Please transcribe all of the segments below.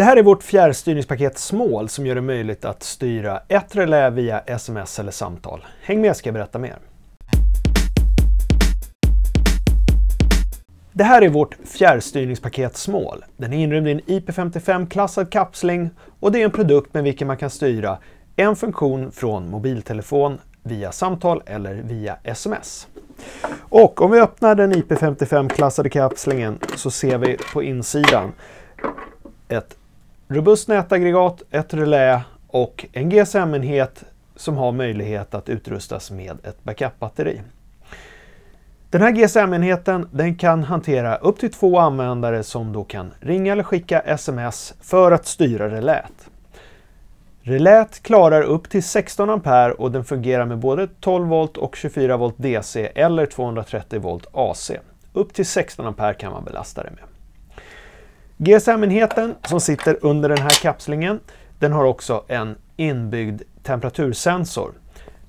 Det här är vårt fjärrstyrningspaket Small som gör det möjligt att styra ett relä via sms eller samtal. Häng med ska jag berätta mer. Det här är vårt fjärrstyrningspaket Small. Den är inrymd i en IP55-klassad kapsling och det är en produkt med vilken man kan styra en funktion från mobiltelefon via samtal eller via sms. Och om vi öppnar den IP55-klassade kapslingen så ser vi på insidan ett robust nätaggregat, ett relä och en GSM-enhet som har möjlighet att utrustas med ett backup-batteri. Den här GSM-enheten den kan hantera upp till två användare som då kan ringa eller skicka sms för att styra relät. Relät klarar upp till 16 ampere och den fungerar med både 12 volt och 24 volt DC eller 230 volt AC. Upp till 16 ampere kan man belasta det med. GSM-enheten som sitter under den här kapslingen, den har också en inbyggd temperatursensor.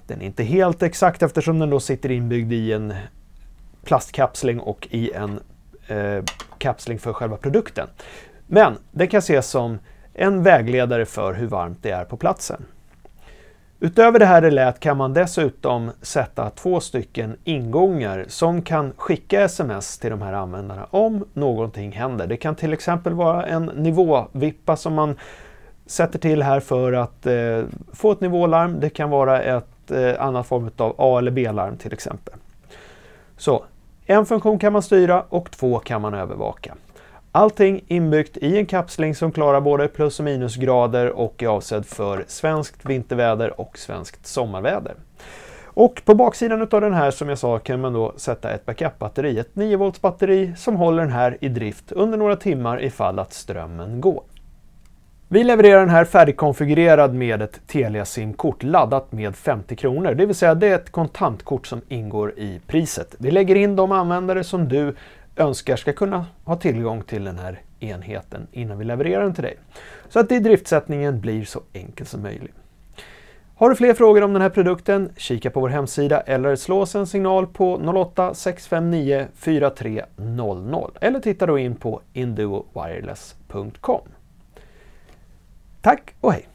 Den är inte helt exakt eftersom den då sitter inbyggd i en plastkapsling och i en eh, kapsling för själva produkten. Men den kan ses som en vägledare för hur varmt det är på platsen. Utöver det här relät kan man dessutom sätta två stycken ingångar som kan skicka sms till de här användarna om någonting händer. Det kan till exempel vara en nivåvippa som man sätter till här för att eh, få ett nivålarm. Det kan vara ett eh, annat form av A eller B-larm till exempel. Så en funktion kan man styra och två kan man övervaka. Allting inbyggt i en kapsling som klarar både plus och minusgrader och är avsedd för svenskt vinterväder och svenskt sommarväder. Och på baksidan av den här som jag sa kan man då sätta ett backup-batteri, ett 9 volts batteri som håller den här i drift under några timmar ifall att strömmen går. Vi levererar den här färdigkonfigurerad med ett Telia SIM-kort laddat med 50 kronor. Det vill säga det är ett kontantkort som ingår i priset. Vi lägger in de användare som du önskar ska kunna ha tillgång till den här enheten innan vi levererar den till dig. Så att driftsättningen blir så enkel som möjligt. Har du fler frågor om den här produkten, kika på vår hemsida eller slå oss en signal på 08-659 4300 eller titta då in på induowireless.com. Tack och hej!